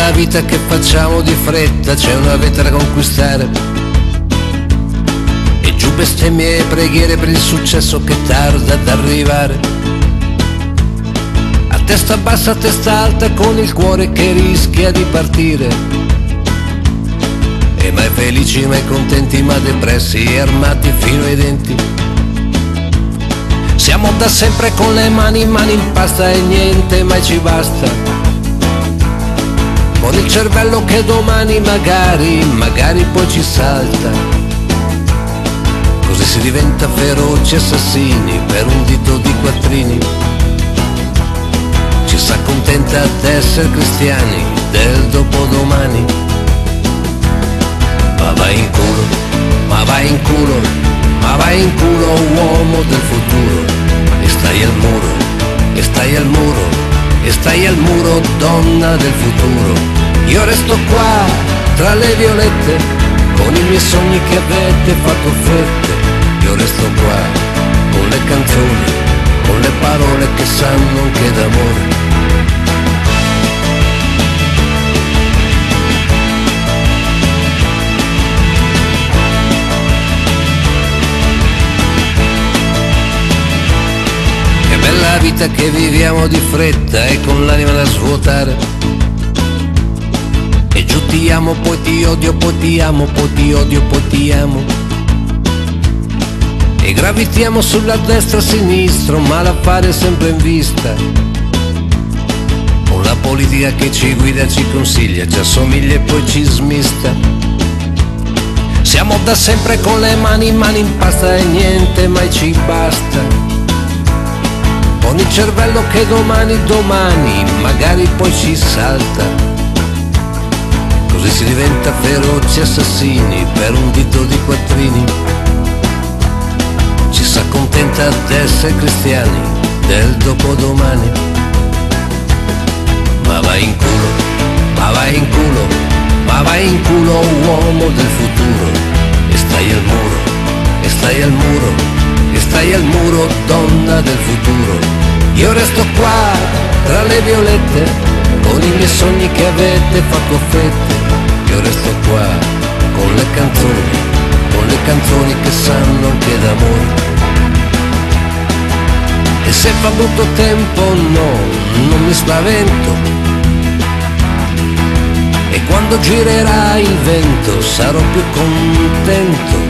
bella vita che facciamo di fretta, c'è una vita da conquistare. E giù bestemmie e preghiere per il successo che tarda ad arrivare. A testa bassa, a testa alta, con il cuore che rischia di partire. E mai felici, mai contenti, ma depressi e armati fino ai denti. Siamo da sempre con le mani mani in pasta e niente mai ci basta con il cervello che domani magari, magari poi ci salta. Così si diventa feroci assassini per un dito di quattrini. Ci s'accontenta d'essere cristiani del dopodomani. Ma vai in culo, ma vai in culo, ma vai in culo uomo del futuro. E stai al muro, e stai al muro e stai al muro donna del futuro. Io resto qua tra le violette con i miei sogni che avete fatto fette. Io resto qua con le canzoni, con le parole che sanno che d'amore vita che viviamo di fretta e con l'anima da svuotare. E giù ti amo, poi ti odio, poi ti amo, poi ti odio, poi ti amo. E gravitiamo sulla destra e sinistra, ma l'affare è sempre in vista. Con la politica che ci guida, ci consiglia, ci assomiglia e poi ci smista. Siamo da sempre con le mani mani in pasta e niente mai ci basta con il cervello che domani, domani, magari poi ci salta. Così si diventa feroci assassini per un dito di quattrini. Ci s'accontenta d'essere cristiani del dopodomani. Ma vai in culo, ma vai in culo, ma vai in culo uomo del futuro. E stai al muro, e stai al muro e stai al muro donna del futuro. Tra le violette con i miei sogni che avete fatto fette. Io resto qua con le canzoni, con le canzoni che sanno che d'amore. E se fa brutto tempo no, non mi spavento. E quando girerà il vento sarò più contento